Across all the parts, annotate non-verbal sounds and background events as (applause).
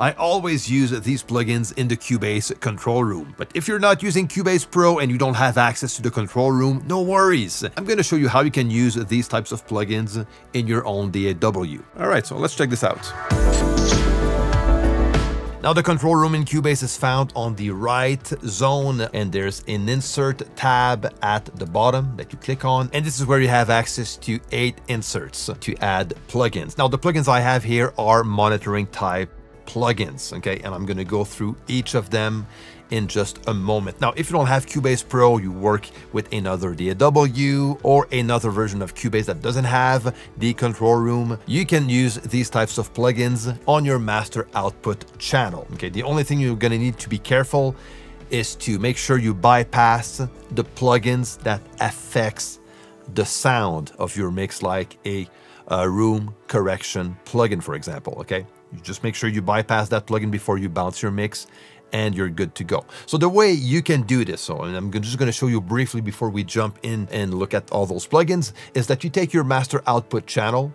I always use these plugins in the Cubase control room. But if you're not using Cubase Pro and you don't have access to the control room, no worries. I'm going to show you how you can use these types of plugins in your own DAW. All right, so let's check this out. Now the control room in Cubase is found on the right zone and there's an insert tab at the bottom that you click on and this is where you have access to eight inserts to add plugins. Now the plugins I have here are monitoring type plugins, okay? And I'm gonna go through each of them in just a moment. Now, if you don't have Cubase Pro, you work with another DAW or another version of Cubase that doesn't have the control room, you can use these types of plugins on your master output channel. Okay, the only thing you're gonna need to be careful is to make sure you bypass the plugins that affects the sound of your mix like a, a room correction plugin, for example, okay? You just make sure you bypass that plugin before you bounce your mix and you're good to go. So the way you can do this, so and I'm just going to show you briefly before we jump in and look at all those plugins, is that you take your master output channel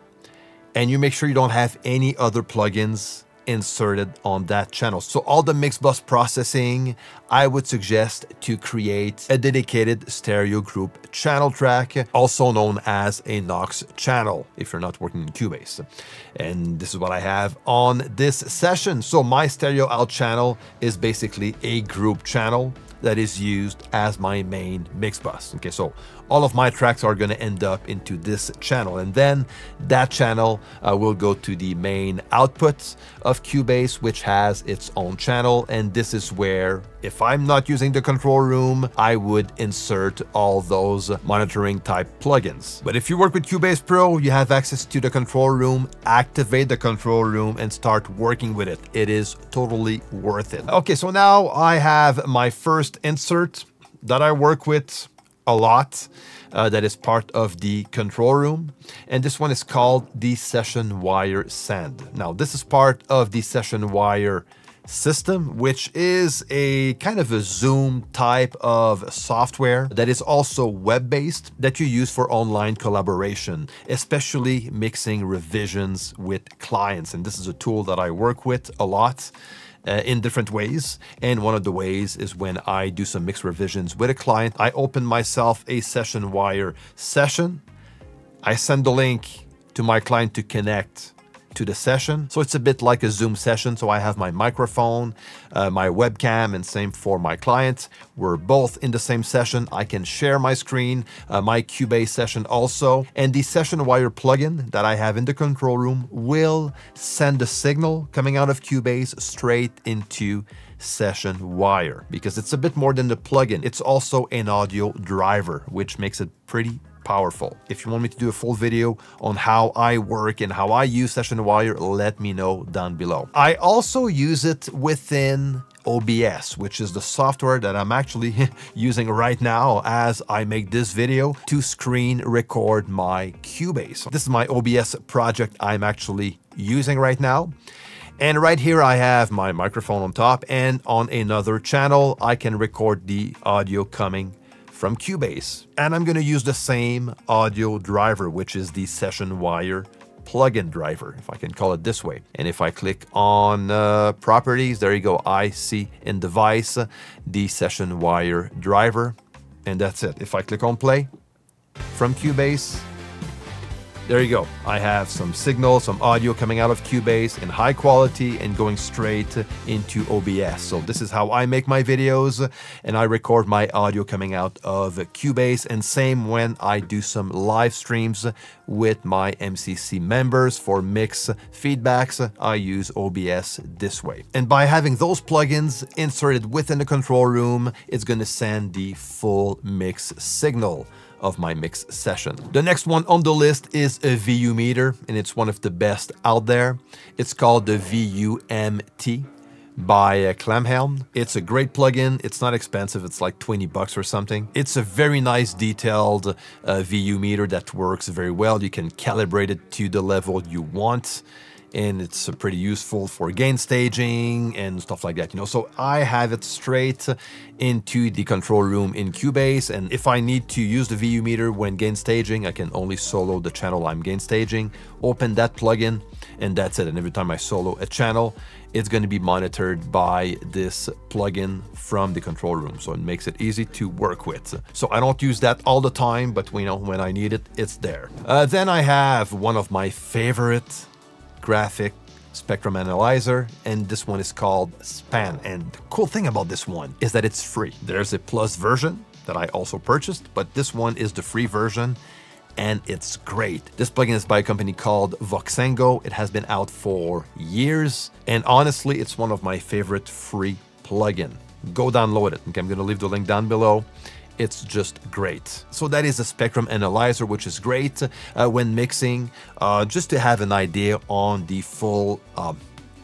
and you make sure you don't have any other plugins inserted on that channel. So all the mix bus processing, I would suggest to create a dedicated stereo group channel track, also known as an aux channel, if you're not working in Cubase. And this is what I have on this session. So my stereo out channel is basically a group channel that is used as my main mix bus. Okay, so all of my tracks are going to end up into this channel and then that channel uh, will go to the main output of Cubase which has its own channel and this is where if I'm not using the control room I would insert all those monitoring type plugins. But if you work with Cubase Pro you have access to the control room, activate the control room and start working with it. It is totally worth it. Okay, so now I have my first insert that I work with a lot uh, that is part of the control room. And this one is called the Session Wire Send. Now, this is part of the Session Wire system, which is a kind of a Zoom type of software that is also web-based that you use for online collaboration, especially mixing revisions with clients. And this is a tool that I work with a lot uh, in different ways. And one of the ways is when I do some mix revisions with a client, I open myself a session wire session. I send the link to my client to connect to the session. So it's a bit like a Zoom session. So I have my microphone, uh, my webcam, and same for my clients. We're both in the same session. I can share my screen, uh, my Cubase session also. And the Session Wire plugin that I have in the control room will send the signal coming out of Cubase straight into Session Wire because it's a bit more than the plugin. It's also an audio driver, which makes it pretty powerful. If you want me to do a full video on how I work and how I use Session Wire, let me know down below. I also use it within OBS, which is the software that I'm actually (laughs) using right now as I make this video to screen record my Cubase. This is my OBS project I'm actually using right now. And right here I have my microphone on top and on another channel I can record the audio coming from Cubase. And I'm going to use the same audio driver, which is the Session Wire plugin driver, if I can call it this way. And if I click on uh, properties, there you go, I see in device the Session Wire driver. And that's it. If I click on play from Cubase, there you go. I have some signal, some audio coming out of Cubase in high quality and going straight into OBS. So this is how I make my videos and I record my audio coming out of Cubase and same when I do some live streams with my MCC members for mix feedbacks, I use OBS this way. And by having those plugins inserted within the control room, it's going to send the full mix signal of my mix session. The next one on the list is a VU meter, and it's one of the best out there. It's called the VUMT by uh, Klanghelm. It's a great plugin. It's not expensive. It's like 20 bucks or something. It's a very nice detailed uh, VU meter that works very well. You can calibrate it to the level you want and it's uh, pretty useful for gain staging and stuff like that, you know. So I have it straight into the control room in Cubase, and if I need to use the VU meter when gain staging, I can only solo the channel I'm gain staging, open that plugin, and that's it. And every time I solo a channel, it's going to be monitored by this plugin from the control room. So it makes it easy to work with. So I don't use that all the time, but you know, when I need it, it's there. Uh, then I have one of my favorite graphic spectrum analyzer and this one is called span and the cool thing about this one is that it's free there's a plus version that i also purchased but this one is the free version and it's great. This plugin is by a company called Voxengo. It has been out for years, and honestly, it's one of my favorite free plugin. Go download it. Okay, I'm gonna leave the link down below. It's just great. So that is a spectrum analyzer, which is great uh, when mixing, uh, just to have an idea on the full uh,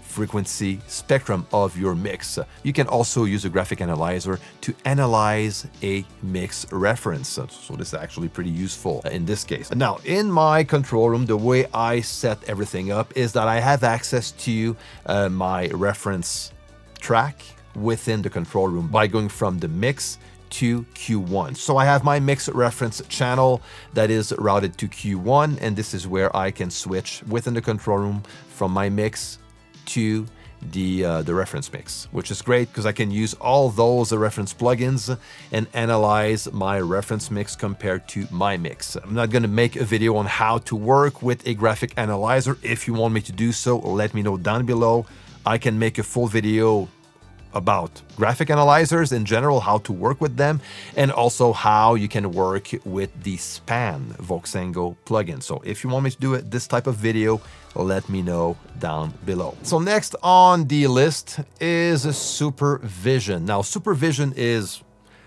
frequency spectrum of your mix. You can also use a graphic analyzer to analyze a mix reference. So this is actually pretty useful in this case. Now, in my control room, the way I set everything up is that I have access to uh, my reference track within the control room by going from the mix to Q1. So I have my mix reference channel that is routed to Q1 and this is where I can switch within the control room from my mix to the uh, the reference mix, which is great because I can use all those reference plugins and analyze my reference mix compared to my mix. I'm not going to make a video on how to work with a graphic analyzer. If you want me to do so, let me know down below. I can make a full video about graphic analyzers in general, how to work with them, and also how you can work with the Span Voxengo plugin. So if you want me to do it, this type of video, let me know down below. So next on the list is Supervision. Now Supervision is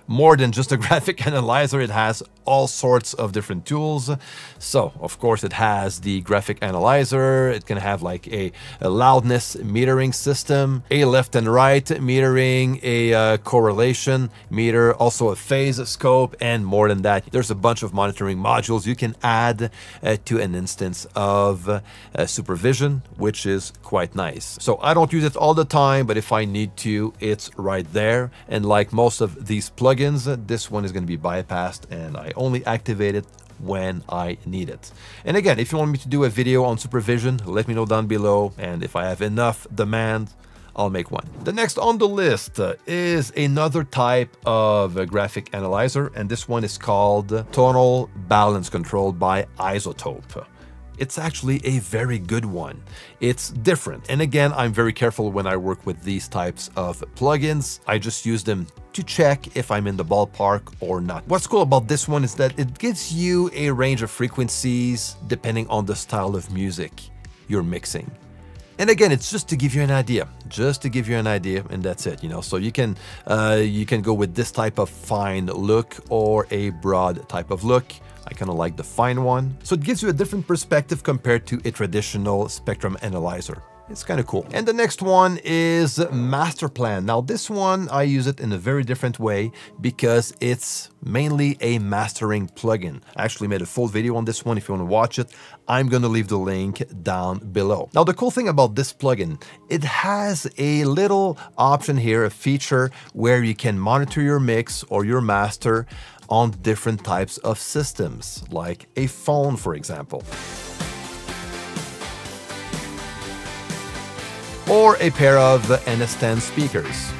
more than just a (laughs) graphic analyzer, it has all sorts of different tools. So, of course, it has the graphic analyzer, it can have like a, a loudness metering system, a left and right metering, a uh, correlation meter, also a phase scope, and more than that. There's a bunch of monitoring modules you can add uh, to an instance of uh, supervision, which is quite nice. So I don't use it all the time, but if I need to, it's right there. And like most of these plugins, this one is going to be bypassed and I only activate it when I need it. And again, if you want me to do a video on supervision, let me know down below. And if I have enough demand, I'll make one. The next on the list uh, is another type of graphic analyzer, and this one is called Tonal Balance Control by iZotope it's actually a very good one. It's different. And again, I'm very careful when I work with these types of plugins. I just use them to check if I'm in the ballpark or not. What's cool about this one is that it gives you a range of frequencies depending on the style of music you're mixing. And again, it's just to give you an idea, just to give you an idea, and that's it, you know. So you can uh, you can go with this type of fine look or a broad type of look. I kind of like the fine one. So it gives you a different perspective compared to a traditional spectrum analyzer. It's kind of cool. And the next one is Masterplan. Now this one, I use it in a very different way because it's mainly a mastering plugin. I actually made a full video on this one if you want to watch it. I'm going to leave the link down below. Now the cool thing about this plugin, it has a little option here, a feature where you can monitor your mix or your master on different types of systems, like a phone, for example. or a pair of NS10 speakers.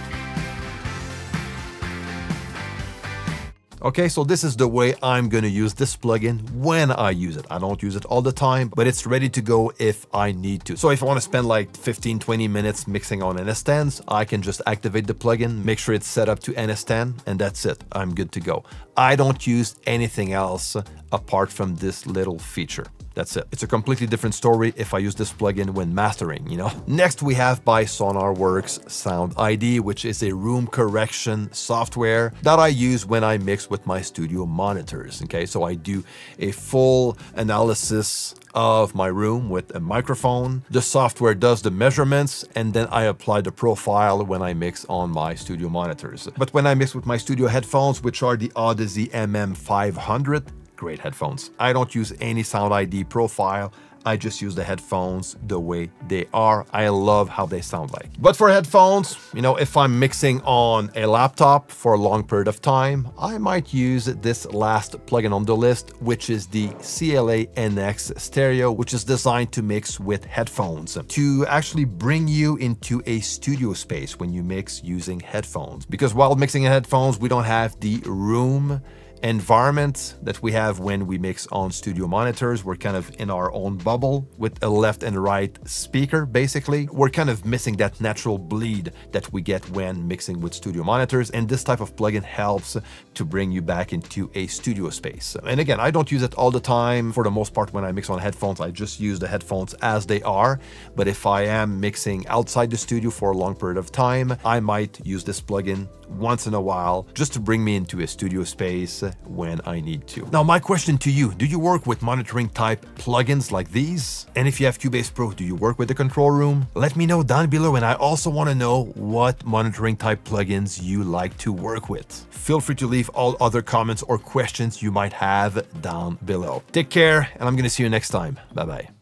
Okay, so this is the way I'm gonna use this plugin when I use it. I don't use it all the time, but it's ready to go if I need to. So if I wanna spend like 15, 20 minutes mixing on NS10s, I can just activate the plugin, make sure it's set up to NS10, and that's it. I'm good to go. I don't use anything else apart from this little feature. That's it. It's a completely different story if I use this plugin when mastering, you know? (laughs) Next, we have by SonarWorks Sound ID, which is a room correction software that I use when I mix with my studio monitors, okay? So I do a full analysis of my room with a microphone. The software does the measurements and then I apply the profile when I mix on my studio monitors. But when I mix with my studio headphones, which are the Audeze MM500, great headphones. I don't use any Sound ID profile I just use the headphones the way they are. I love how they sound like. But for headphones, you know, if I'm mixing on a laptop for a long period of time, I might use this last plugin on the list, which is the CLA NX Stereo, which is designed to mix with headphones to actually bring you into a studio space when you mix using headphones. Because while mixing in headphones, we don't have the room environment that we have when we mix on studio monitors. We're kind of in our own bubble with a left and right speaker, basically. We're kind of missing that natural bleed that we get when mixing with studio monitors, and this type of plugin helps to bring you back into a studio space. And again, I don't use it all the time. For the most part, when I mix on headphones, I just use the headphones as they are. But if I am mixing outside the studio for a long period of time, I might use this plugin once in a while just to bring me into a studio space when I need to. Now, my question to you, do you work with monitoring type plugins like these? And if you have Cubase Pro, do you work with the control room? Let me know down below and I also want to know what monitoring type plugins you like to work with. Feel free to leave all other comments or questions you might have down below. Take care and I'm going to see you next time. Bye bye.